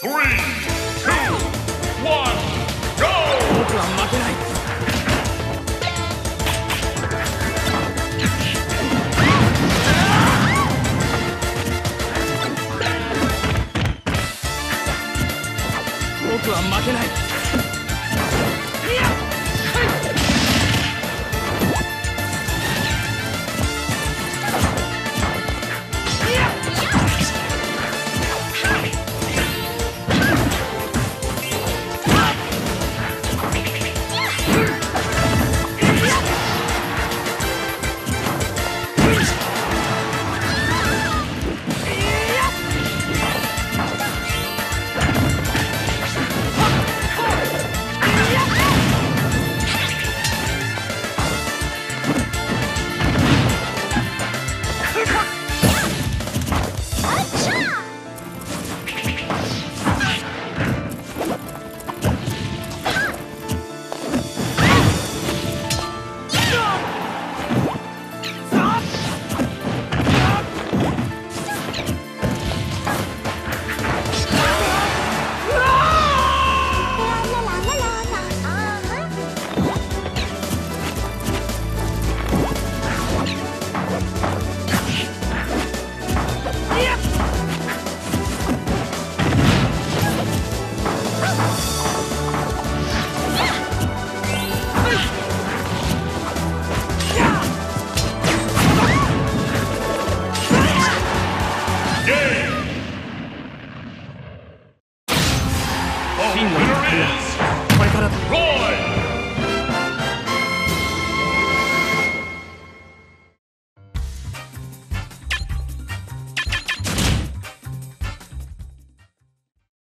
僕は負けない。Huh? 真のこれからだ